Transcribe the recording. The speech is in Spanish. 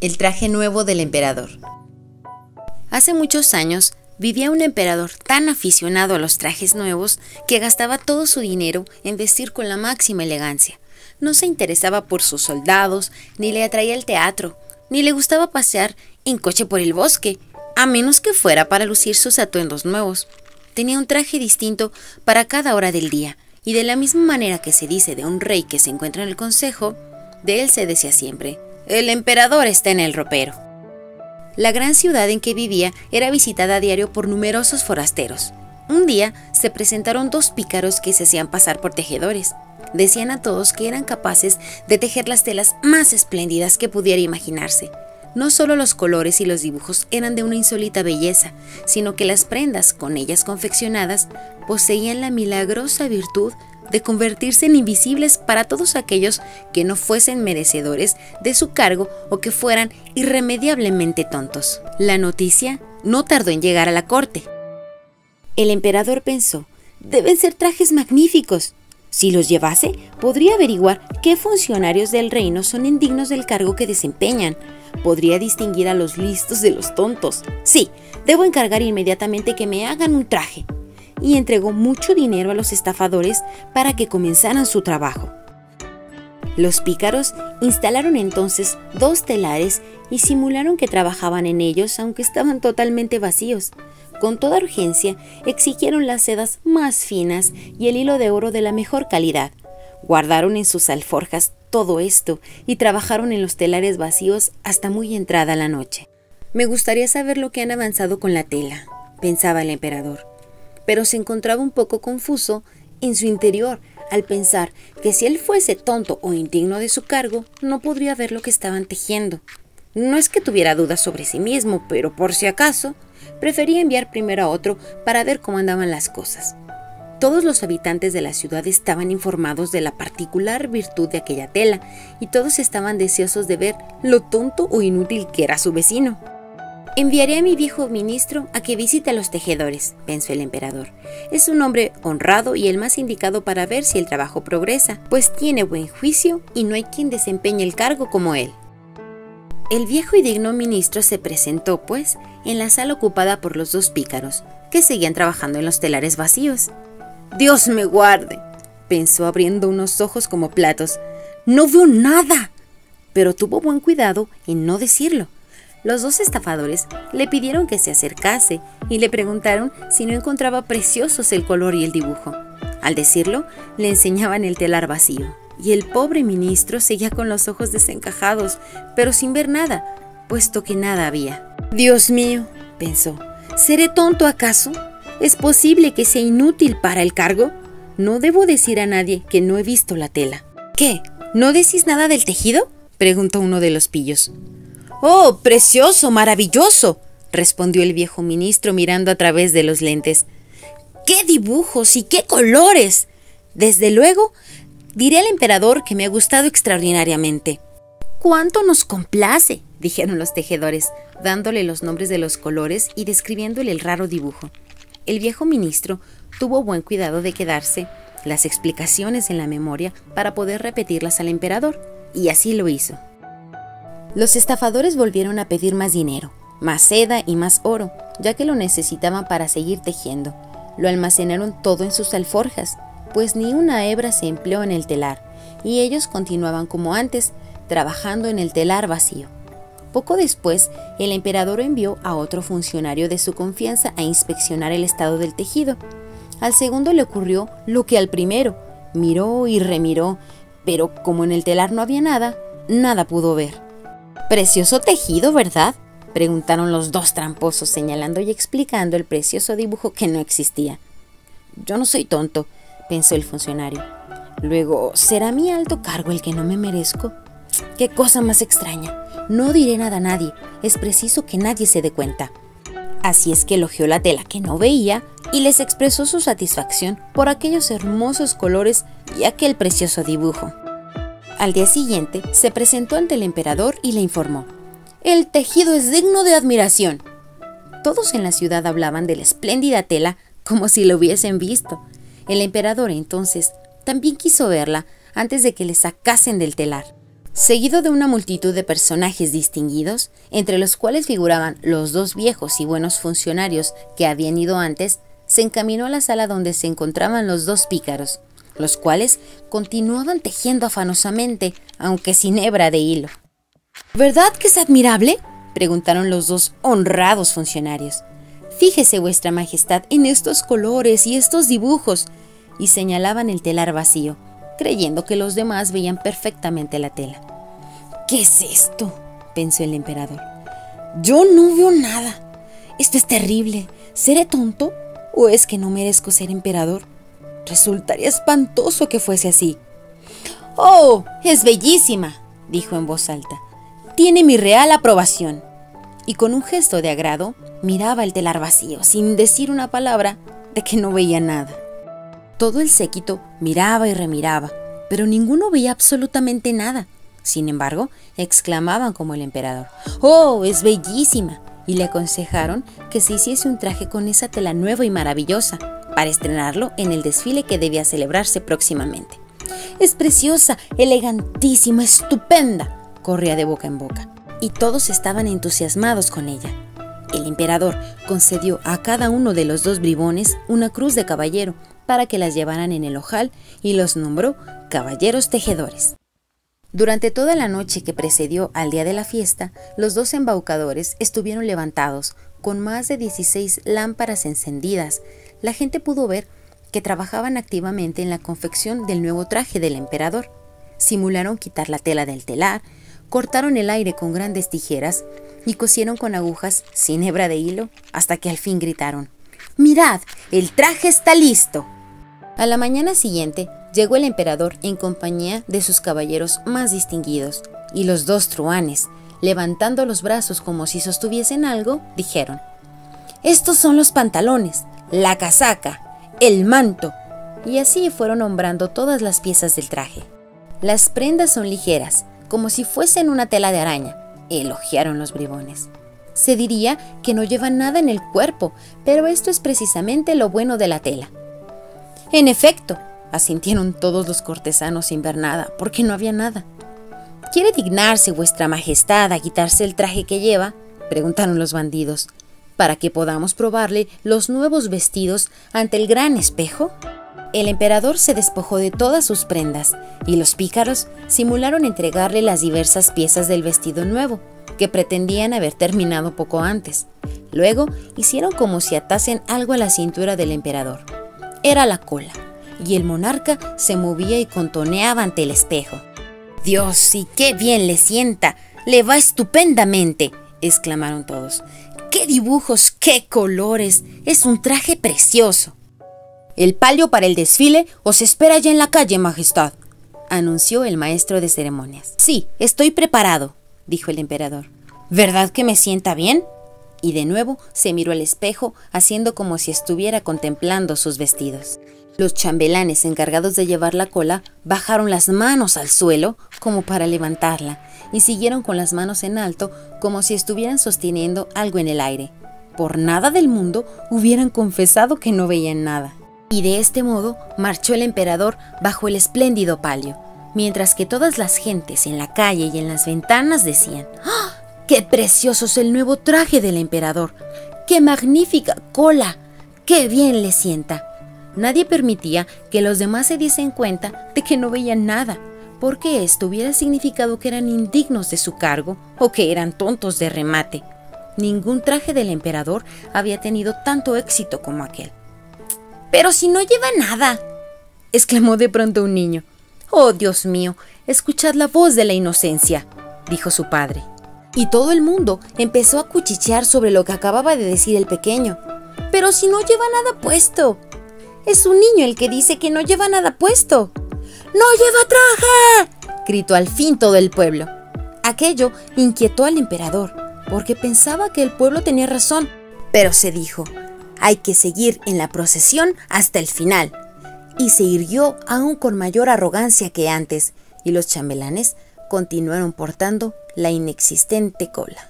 El traje nuevo del emperador. Hace muchos años vivía un emperador tan aficionado a los trajes nuevos que gastaba todo su dinero en vestir con la máxima elegancia. No se interesaba por sus soldados, ni le atraía el teatro, ni le gustaba pasear en coche por el bosque, a menos que fuera para lucir sus atuendos nuevos. Tenía un traje distinto para cada hora del día, y de la misma manera que se dice de un rey que se encuentra en el consejo, de él se decía siempre, el emperador está en el ropero. La gran ciudad en que vivía era visitada a diario por numerosos forasteros. Un día se presentaron dos pícaros que se hacían pasar por tejedores. Decían a todos que eran capaces de tejer las telas más espléndidas que pudiera imaginarse. No solo los colores y los dibujos eran de una insólita belleza, sino que las prendas con ellas confeccionadas poseían la milagrosa virtud de convertirse en invisibles para todos aquellos que no fuesen merecedores de su cargo o que fueran irremediablemente tontos. La noticia no tardó en llegar a la corte. El emperador pensó, deben ser trajes magníficos. Si los llevase, podría averiguar qué funcionarios del reino son indignos del cargo que desempeñan. Podría distinguir a los listos de los tontos. Sí, debo encargar inmediatamente que me hagan un traje y entregó mucho dinero a los estafadores para que comenzaran su trabajo. Los pícaros instalaron entonces dos telares y simularon que trabajaban en ellos aunque estaban totalmente vacíos. Con toda urgencia exigieron las sedas más finas y el hilo de oro de la mejor calidad. Guardaron en sus alforjas todo esto y trabajaron en los telares vacíos hasta muy entrada la noche. Me gustaría saber lo que han avanzado con la tela, pensaba el emperador pero se encontraba un poco confuso en su interior al pensar que si él fuese tonto o indigno de su cargo, no podría ver lo que estaban tejiendo. No es que tuviera dudas sobre sí mismo, pero por si acaso, prefería enviar primero a otro para ver cómo andaban las cosas. Todos los habitantes de la ciudad estaban informados de la particular virtud de aquella tela, y todos estaban deseosos de ver lo tonto o inútil que era su vecino. Enviaré a mi viejo ministro a que visite a los tejedores, pensó el emperador. Es un hombre honrado y el más indicado para ver si el trabajo progresa, pues tiene buen juicio y no hay quien desempeñe el cargo como él. El viejo y digno ministro se presentó, pues, en la sala ocupada por los dos pícaros, que seguían trabajando en los telares vacíos. Dios me guarde, pensó abriendo unos ojos como platos. No veo nada. Pero tuvo buen cuidado en no decirlo los dos estafadores le pidieron que se acercase y le preguntaron si no encontraba preciosos el color y el dibujo. Al decirlo, le enseñaban el telar vacío, y el pobre ministro seguía con los ojos desencajados, pero sin ver nada, puesto que nada había. Dios mío, pensó, ¿seré tonto acaso? ¿Es posible que sea inútil para el cargo? No debo decir a nadie que no he visto la tela. ¿Qué? ¿No decís nada del tejido? preguntó uno de los pillos. Oh, precioso, maravilloso, respondió el viejo ministro mirando a través de los lentes. ¡Qué dibujos y qué colores! Desde luego, diré al emperador que me ha gustado extraordinariamente. ¿Cuánto nos complace? dijeron los tejedores, dándole los nombres de los colores y describiéndole el raro dibujo. El viejo ministro tuvo buen cuidado de quedarse las explicaciones en la memoria para poder repetirlas al emperador, y así lo hizo. Los estafadores volvieron a pedir más dinero, más seda y más oro, ya que lo necesitaban para seguir tejiendo. Lo almacenaron todo en sus alforjas, pues ni una hebra se empleó en el telar, y ellos continuaban como antes, trabajando en el telar vacío. Poco después, el emperador envió a otro funcionario de su confianza a inspeccionar el estado del tejido. Al segundo le ocurrió lo que al primero. Miró y remiró, pero como en el telar no había nada, nada pudo ver. Precioso tejido, ¿verdad? preguntaron los dos tramposos, señalando y explicando el precioso dibujo que no existía. Yo no soy tonto, pensó el funcionario. Luego, ¿será mi alto cargo el que no me merezco? Qué cosa más extraña. No diré nada a nadie. Es preciso que nadie se dé cuenta. Así es que elogió la tela que no veía y les expresó su satisfacción por aquellos hermosos colores y aquel precioso dibujo. Al día siguiente, se presentó ante el emperador y le informó, El tejido es digno de admiración. Todos en la ciudad hablaban de la espléndida tela como si lo hubiesen visto. El emperador entonces también quiso verla antes de que le sacasen del telar. seguido de una multitud de personajes distinguidos, entre los cuales figuraban los dos viejos y buenos funcionarios que habían ido antes, se encaminó a la sala donde se encontraban los dos pícaros, los cuales continuaban tejiendo afanosamente, aunque sin hebra de hilo. ¿Verdad que es admirable? preguntaron los dos honrados funcionarios. Fíjese, vuestra Majestad, en estos colores y estos dibujos, y señalaban el telar vacío, creyendo que los demás veían perfectamente la tela. ¿Qué es esto? pensó el emperador. Yo no veo nada. Esto es terrible. ¿Seré tonto? ¿O es que no merezco ser emperador? Resultaría espantoso que fuese así. ¡Oh! Es bellísima, dijo en voz alta. Tiene mi real aprobación. Y con un gesto de agrado miraba el telar vacío, sin decir una palabra de que no veía nada. Todo el séquito miraba y remiraba, pero ninguno veía absolutamente nada. Sin embargo, exclamaban como el emperador, ¡Oh, es bellísima! y le aconsejaron que se hiciese un traje con esa tela nueva y maravillosa para estrenarlo en el desfile que debía celebrarse próximamente. Es preciosa, elegantísima, estupenda, corría de boca en boca, y todos estaban entusiasmados con ella. El emperador concedió a cada uno de los dos bribones una cruz de caballero para que las llevaran en el ojal y los nombró caballeros tejedores. Durante toda la noche que precedió al día de la fiesta, los dos embaucadores estuvieron levantados, con más de 16 lámparas encendidas. La gente pudo ver que trabajaban activamente en la confección del nuevo traje del emperador. Simularon quitar la tela del telar, cortaron el aire con grandes tijeras y cosieron con agujas sin hebra de hilo hasta que al fin gritaron, Mirad, el traje está listo. A la mañana siguiente llegó el emperador en compañía de sus caballeros más distinguidos, y los dos truanes, levantando los brazos como si sostuviesen algo, dijeron, Estos son los pantalones, la casaca, el manto, y así fueron nombrando todas las piezas del traje. Las prendas son ligeras, como si fuesen una tela de araña, elogiaron los bribones. Se diría que no llevan nada en el cuerpo, pero esto es precisamente lo bueno de la tela. En efecto, asintieron todos los cortesanos sin ver nada, porque no había nada. ¿Quiere dignarse vuestra majestad a quitarse el traje que lleva? preguntaron los bandidos, para que podamos probarle los nuevos vestidos ante el gran espejo. El emperador se despojó de todas sus prendas, y los pícaros simularon entregarle las diversas piezas del vestido nuevo, que pretendían haber terminado poco antes. Luego hicieron como si atasen algo a la cintura del emperador era la cola, y el monarca se movía y contoneaba ante el espejo. Dios, y qué bien le sienta, le va estupendamente, exclamaron todos. ¡Qué dibujos, qué colores! Es un traje precioso. El palio para el desfile os espera ya en la calle, Majestad, anunció el maestro de ceremonias. Sí, estoy preparado, dijo el emperador. ¿Verdad que me sienta bien? y de nuevo se miró al espejo haciendo como si estuviera contemplando sus vestidos. Los chambelanes encargados de llevar la cola bajaron las manos al suelo como para levantarla y siguieron con las manos en alto como si estuvieran sosteniendo algo en el aire. Por nada del mundo hubieran confesado que no veían nada. Y de este modo marchó el emperador bajo el espléndido palio, mientras que todas las gentes en la calle y en las ventanas decían ¡Ah! ¡Qué precioso es el nuevo traje del emperador! ¡Qué magnífica cola! ¡Qué bien le sienta! Nadie permitía que los demás se diesen cuenta de que no veían nada, porque esto hubiera significado que eran indignos de su cargo o que eran tontos de remate. Ningún traje del emperador había tenido tanto éxito como aquel. Pero si no lleva nada, exclamó de pronto un niño. Oh, Dios mío, escuchad la voz de la inocencia, dijo su padre y todo el mundo empezó a cuchichear sobre lo que acababa de decir el pequeño. Pero si no lleva nada puesto. Es un niño el que dice que no lleva nada puesto. ¡No lleva traje! gritó al fin todo el pueblo. Aquello inquietó al emperador, porque pensaba que el pueblo tenía razón, pero se dijo, hay que seguir en la procesión hasta el final. Y se irguió aún con mayor arrogancia que antes, y los chambelanes continuaron portando la inexistente cola.